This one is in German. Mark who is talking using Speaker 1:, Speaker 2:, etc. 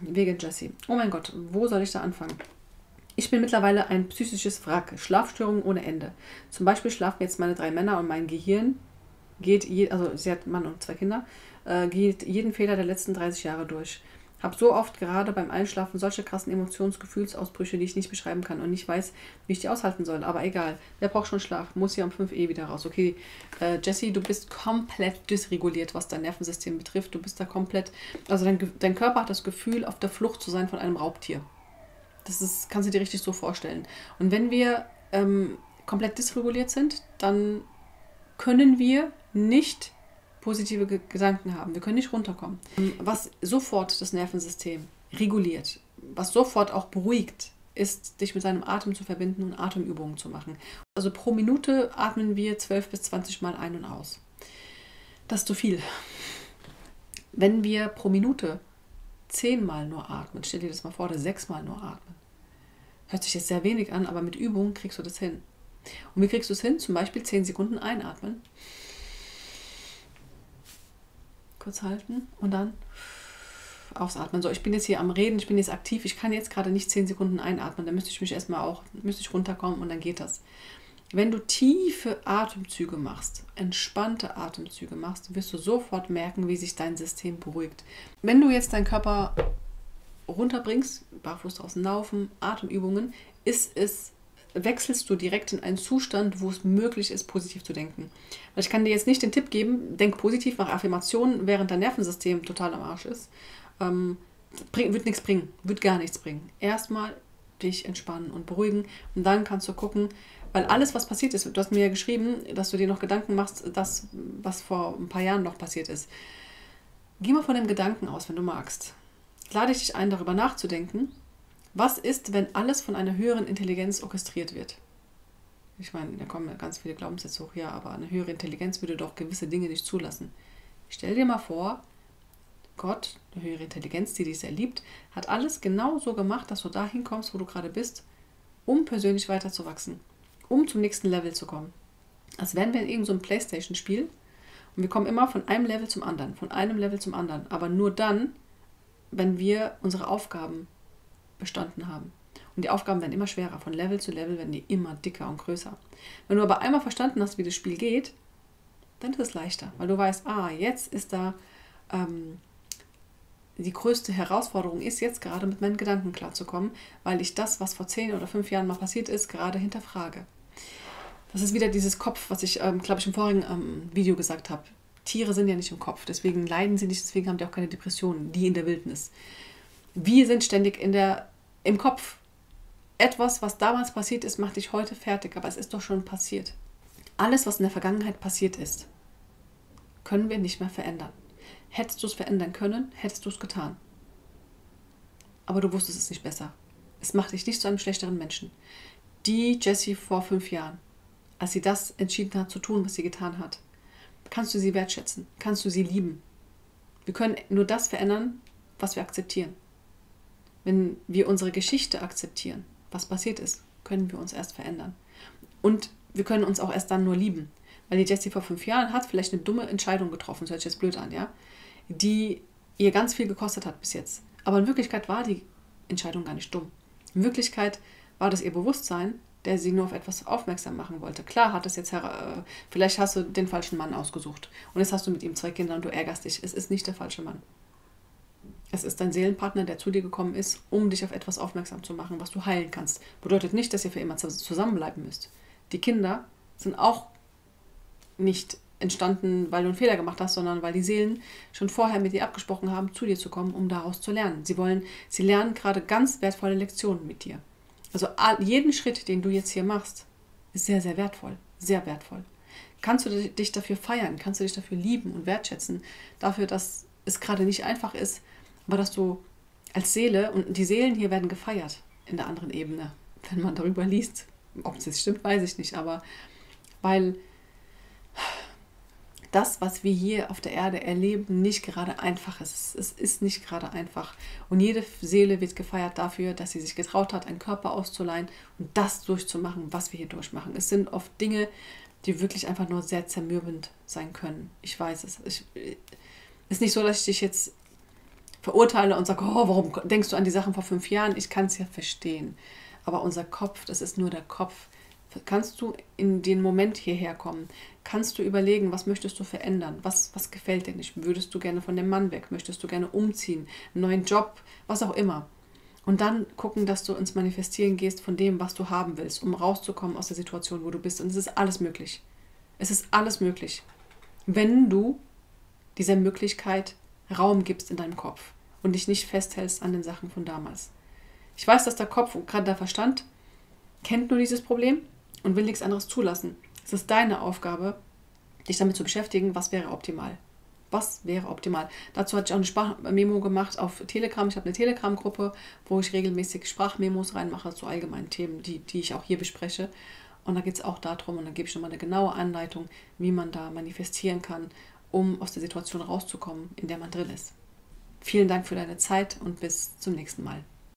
Speaker 1: wegen Jessie. Oh mein Gott, wo soll ich da anfangen? Ich bin mittlerweile ein psychisches Wrack. Schlafstörungen ohne Ende. Zum Beispiel schlafen jetzt meine drei Männer und mein Gehirn geht, je, also sie hat Mann und zwei Kinder, äh, geht jeden Fehler der letzten 30 Jahre durch. Hab so oft gerade beim Einschlafen solche krassen Emotionsgefühlsausbrüche, die ich nicht beschreiben kann und nicht weiß, wie ich die aushalten soll. Aber egal, wer braucht schon Schlaf? Muss ja um 5 eh wieder raus. Okay, äh, Jessie, du bist komplett dysreguliert, was dein Nervensystem betrifft. Du bist da komplett, also dein, dein Körper hat das Gefühl, auf der Flucht zu sein von einem Raubtier. Das ist, kannst du dir richtig so vorstellen. Und wenn wir ähm, komplett dysreguliert sind, dann können wir nicht positive Gedanken haben. Wir können nicht runterkommen. Was sofort das Nervensystem reguliert, was sofort auch beruhigt, ist, dich mit seinem Atem zu verbinden und Atemübungen zu machen. Also pro Minute atmen wir 12 bis 20 Mal ein und aus. Das ist zu viel. Wenn wir pro Minute 10 Mal nur atmen, stell dir das mal vor, oder 6 Mal nur atmen. Hört sich jetzt sehr wenig an, aber mit Übung kriegst du das hin. Und wie kriegst du es hin? Zum Beispiel 10 Sekunden einatmen kurz halten und dann ausatmen. So, ich bin jetzt hier am Reden, ich bin jetzt aktiv, ich kann jetzt gerade nicht 10 Sekunden einatmen, dann müsste ich mich erstmal auch, müsste ich runterkommen und dann geht das. Wenn du tiefe Atemzüge machst, entspannte Atemzüge machst, wirst du sofort merken, wie sich dein System beruhigt. Wenn du jetzt deinen Körper runterbringst, barfuß draußen laufen, Atemübungen, ist es wechselst du direkt in einen Zustand, wo es möglich ist, positiv zu denken. Weil ich kann dir jetzt nicht den Tipp geben, denk positiv, mach Affirmationen, während dein Nervensystem total am Arsch ist. Ähm, bring, wird nichts bringen, wird gar nichts bringen. Erstmal dich entspannen und beruhigen und dann kannst du gucken, weil alles, was passiert ist, du hast mir ja geschrieben, dass du dir noch Gedanken machst, das, was vor ein paar Jahren noch passiert ist. Geh mal von dem Gedanken aus, wenn du magst. Lade ich dich ein, darüber nachzudenken was ist, wenn alles von einer höheren Intelligenz orchestriert wird? Ich meine, da kommen ganz viele Glaubenssätze hoch, ja, aber eine höhere Intelligenz würde doch gewisse Dinge nicht zulassen. Stell dir mal vor, Gott, eine höhere Intelligenz, die dich sehr liebt, hat alles genau so gemacht, dass du dahin kommst, wo du gerade bist, um persönlich weiterzuwachsen, um zum nächsten Level zu kommen. Als wären wir in irgendeinem so Playstation-Spiel und wir kommen immer von einem Level zum anderen, von einem Level zum anderen, aber nur dann, wenn wir unsere Aufgaben bestanden haben. Und die Aufgaben werden immer schwerer. Von Level zu Level werden die immer dicker und größer. Wenn du aber einmal verstanden hast, wie das Spiel geht, dann ist es leichter, weil du weißt, ah, jetzt ist da ähm, die größte Herausforderung ist jetzt gerade mit meinen Gedanken klarzukommen, weil ich das, was vor zehn oder fünf Jahren mal passiert ist, gerade hinterfrage. Das ist wieder dieses Kopf, was ich, ähm, glaube ich, im vorigen ähm, Video gesagt habe. Tiere sind ja nicht im Kopf, deswegen leiden sie nicht, deswegen haben die auch keine Depressionen, die in der Wildnis wir sind ständig in der, im Kopf. Etwas, was damals passiert ist, macht dich heute fertig, aber es ist doch schon passiert. Alles, was in der Vergangenheit passiert ist, können wir nicht mehr verändern. Hättest du es verändern können, hättest du es getan. Aber du wusstest es nicht besser. Es macht dich nicht zu einem schlechteren Menschen. Die Jessie vor fünf Jahren, als sie das entschieden hat zu tun, was sie getan hat, kannst du sie wertschätzen, kannst du sie lieben. Wir können nur das verändern, was wir akzeptieren. Wenn wir unsere Geschichte akzeptieren, was passiert ist, können wir uns erst verändern. Und wir können uns auch erst dann nur lieben. Weil die Jessie vor fünf Jahren hat vielleicht eine dumme Entscheidung getroffen, das hört sich jetzt blöd an, ja, die ihr ganz viel gekostet hat bis jetzt. Aber in Wirklichkeit war die Entscheidung gar nicht dumm. In Wirklichkeit war das ihr Bewusstsein, der sie nur auf etwas aufmerksam machen wollte. Klar hat es jetzt, äh, vielleicht hast du den falschen Mann ausgesucht und jetzt hast du mit ihm zwei Kinder und du ärgerst dich. Es ist nicht der falsche Mann. Es ist dein Seelenpartner, der zu dir gekommen ist, um dich auf etwas aufmerksam zu machen, was du heilen kannst. Bedeutet nicht, dass ihr für immer zusammenbleiben müsst. Die Kinder sind auch nicht entstanden, weil du einen Fehler gemacht hast, sondern weil die Seelen schon vorher mit dir abgesprochen haben, zu dir zu kommen, um daraus zu lernen. Sie wollen, sie lernen gerade ganz wertvolle Lektionen mit dir. Also jeden Schritt, den du jetzt hier machst, ist sehr, sehr wertvoll. Sehr wertvoll. Kannst du dich dafür feiern? Kannst du dich dafür lieben und wertschätzen? Dafür, dass es gerade nicht einfach ist, aber dass du als Seele, und die Seelen hier werden gefeiert in der anderen Ebene, wenn man darüber liest. Ob es jetzt stimmt, weiß ich nicht, aber weil das, was wir hier auf der Erde erleben, nicht gerade einfach ist. Es ist nicht gerade einfach. Und jede Seele wird gefeiert dafür, dass sie sich getraut hat, einen Körper auszuleihen und das durchzumachen, was wir hier durchmachen. Es sind oft Dinge, die wirklich einfach nur sehr zermürbend sein können. Ich weiß es. Es ist nicht so, dass ich dich jetzt verurteile und sage, oh, warum denkst du an die Sachen vor fünf Jahren? Ich kann es ja verstehen. Aber unser Kopf, das ist nur der Kopf. Kannst du in den Moment hierher kommen? Kannst du überlegen, was möchtest du verändern? Was, was gefällt dir nicht? Würdest du gerne von dem Mann weg? Möchtest du gerne umziehen? Einen neuen Job? Was auch immer. Und dann gucken, dass du ins Manifestieren gehst von dem, was du haben willst, um rauszukommen aus der Situation, wo du bist. Und es ist alles möglich. Es ist alles möglich. Wenn du dieser Möglichkeit Raum gibst in deinem Kopf und dich nicht festhältst an den Sachen von damals. Ich weiß, dass der Kopf und gerade der Verstand kennt nur dieses Problem und will nichts anderes zulassen. Es ist deine Aufgabe, dich damit zu beschäftigen, was wäre optimal. Was wäre optimal? Dazu hatte ich auch eine Sprachmemo gemacht auf Telegram. Ich habe eine Telegram-Gruppe, wo ich regelmäßig Sprachmemos reinmache zu allgemeinen Themen, die, die ich auch hier bespreche. Und da geht es auch darum, und dann gebe ich nochmal eine genaue Anleitung, wie man da manifestieren kann, um aus der Situation rauszukommen, in der man drin ist. Vielen Dank für deine Zeit und bis zum nächsten Mal.